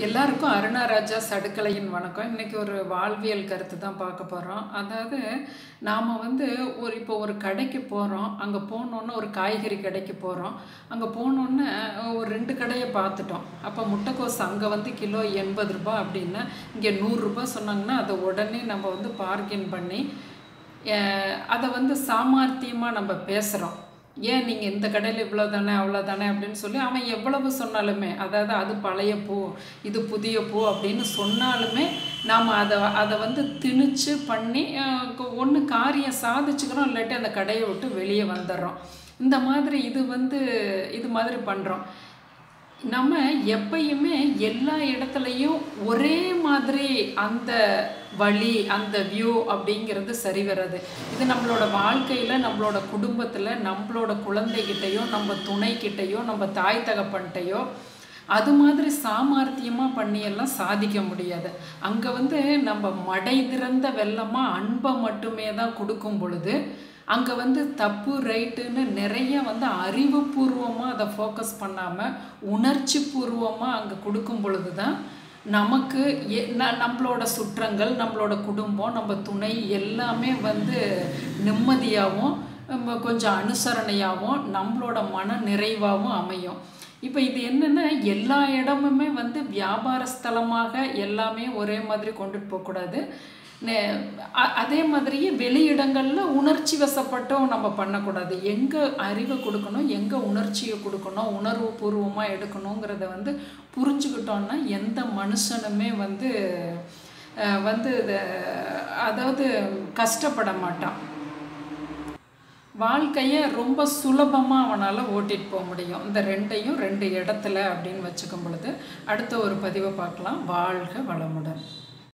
எல்லாருக்கும் அருணாராஜா சடுக்கலையின் வணக்கம். இன்னைக்கு ஒரு வாழ்வியல் கருத்து தான் பார்க்க போகிறோம் அதாவது நாம் வந்து ஒரு இப்போ ஒரு கடைக்கு போகிறோம் அங்கே போனோன்னே ஒரு காய்கறி கடைக்கு போகிறோம் அங்கே போனோன்னே ஒரு ரெண்டு கடையை பார்த்துட்டோம். அப்போ முட்டைக்கோஸ் அங்கே வந்து கிலோ எண்பது ரூபாய் அப்படின்னா இங்கே நூறுரூபா சொன்னாங்கன்னா அதை உடனே நம்ம வந்து பார்கின் பண்ணி அதை வந்து சாமர்த்தியமாக நம்ம பேசுகிறோம் ஏன் நீங்கள் இந்த கடையில் இவ்வளோ தானே அவ்வளோ தானே அப்படின்னு சொல்லி அவன் எவ்வளவு சொன்னாலுமே அதாவது அது பழைய பூ இது புதிய பூ அப்படின்னு சொன்னாலுமே நாம் அதை அதை வந்து திணிச்சு பண்ணி ஒன்று காரியம் சாதிச்சுக்கிறோம் இல்லாட்டி அந்த கடையை விட்டு வெளியே வந்துடுறோம். இந்த மாதிரி இது வந்து இது மாதிரி பண்ணுறோம் நம்ம எப்பயுமே எல்லா இடத்துலையும் ஒரே மாதிரி அந்த வழி அந்த வியூ அப்படிங்கிறது சரி வராது. இது நம்மளோட வாழ்க்கையில் நம்மளோட குடும்பத்தில் நம்மளோட குழந்தைகிட்டையோ நம்ம துணைக்கிட்டையோ நம்ம தாய் தகப்பன்கிட்டையோ அது மாதிரி சாமர்த்தியமாக பண்ணியெல்லாம் சாதிக்க முடியாது. அங்கே வந்து நம்ம மடை திறந்த வெள்ளமாக அன்பை மட்டுமே தான் கொடுக்கும் பொழுது அங்கே வந்து தப்பு ரைட்டுன்னு நிறைய வந்து அறிவுபூர்வமாக அதை ஃபோக்கஸ் பண்ணாமல் உணர்ச்சி பூர்வமாக அங்கே கொடுக்கும் பொழுது தான் நமக்கு நம்மளோட சுற்றங்கள் நம்மளோட குடும்பம் நம்ம துணை எல்லாமே வந்து நிம்மதியாகவும் நம்ம கொஞ்சம் அனுசரணையாகவும் நம்மளோட மன நிறைவாகவும் அமையும். இப்போ இது என்னென்னா எல்லா இடமுமே வந்து வியாபார ஸ்தலமாக எல்லாமே ஒரே மாதிரி கொண்டுட்டு போகக்கூடாது நெ- அதே மாதிரியே வெளியிடங்களில் உணர்ச்சி வசப்பட்டும் நம்ம பண்ணக்கூடாது எங்கே அறிவை கொடுக்கணும் எங்கே உணர்ச்சியை கொடுக்கணும் உணர்வு பூர்வமாக எடுக்கணுங்கிறத வந்து புரிஞ்சுக்கிட்டோன்னா எந்த மனுஷனுமே வந்து வந்து அதாவது கஷ்டப்பட மாட்டான். வாழ்க்கையை ரொம்ப சுலபமாக அவனால் ஓட்டிட்டு போக முடியும். இந்த ரெண்டையும் ரெண்டு இடத்துல அப்படின்னு வச்சுக்கும் பொழுது அடுத்த ஒரு பதிவை பார்க்கலாம். வாழ்க வளமுடன்.